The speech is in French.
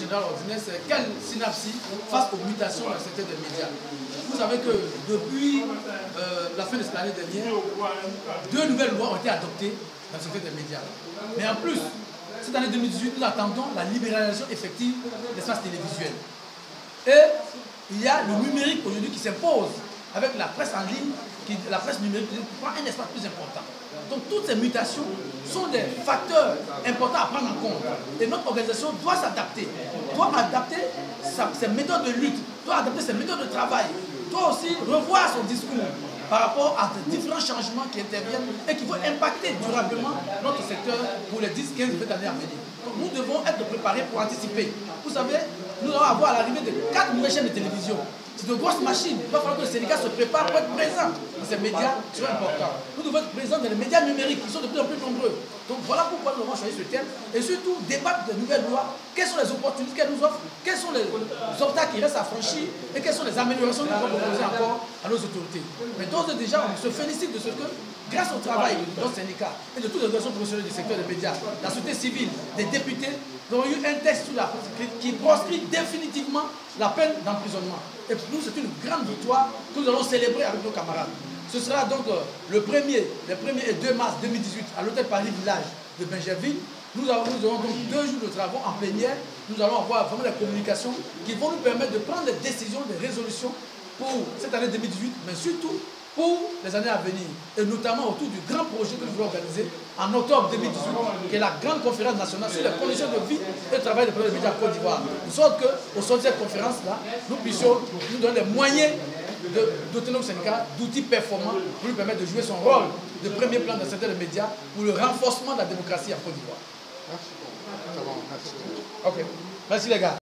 générale ordinaire, c'est quelle synapsie face aux mutations dans le secteur des médias. Vous savez que depuis euh, la fin de cette année dernière, deux nouvelles lois ont été adoptées dans le secteur des médias. Mais en plus, cette année 2018, nous attendons la libéralisation effective de l'espace télévisuel. Et il y a le numérique aujourd'hui qui s'impose avec la presse en ligne, qui, la presse numérique qui prend un espace plus important. Donc toutes ces mutations sont des facteurs importants à prendre en compte. Et notre organisation doit s'adapter, doit adapter ses méthodes de lutte, doit adapter ses méthodes de travail, doit aussi revoir son discours par rapport à ces différents changements qui interviennent et qui vont impacter durablement notre secteur pour les 10, 15, 20 années à venir. Donc nous devons être préparés pour anticiper. Vous savez, nous allons avoir l'arrivée de quatre nouvelles chaînes de télévision. C'est de grosses machines. Il va falloir que le Sénégal se prépare pour être présent dans ces médias sont importants. Nous devons être présents dans les médias numériques qui sont de plus en plus nombreux. Donc voilà pourquoi nous avons choisi ce thème. Et surtout, débattre de nouvelles lois. Quelles sont les opportunités qu'elles nous offrent? Quels sont les obstacles qui restent à franchir? Et quelles sont les améliorations que nous proposer encore à nos autorités? Mais d'ores et déjà, on se félicite de ce que, grâce au travail de notre syndicat et de toutes les organisations professionnelles du secteur des médias, la société civile, des députés, nous avons eu un texte qui proscrit définitivement la peine d'emprisonnement. Et pour nous, c'est une grande victoire que nous allons célébrer avec nos camarades. Ce sera donc euh, le 1er, le 1er et 2 mars 2018 à l'hôtel Paris Village de Benjerville. Nous, avons, nous aurons donc deux jours de travaux en plénière. Nous allons avoir vraiment des communications qui vont nous permettre de prendre des décisions, des résolutions pour cette année 2018, mais surtout pour les années à venir, et notamment autour du grand projet que nous voulons organiser en octobre 2018, qui est la grande conférence nationale sur les conditions de vie et de travail des médias en Côte d'Ivoire. De sorte qu'au sein de cette conférence-là, nous puissions nous donner les moyens doter nos syndicats d'outils performants pour lui permettre de jouer son rôle de premier plan dans le secteur des médias pour le renforcement de la démocratie en Côte d'Ivoire. Merci. Ok. Merci les gars.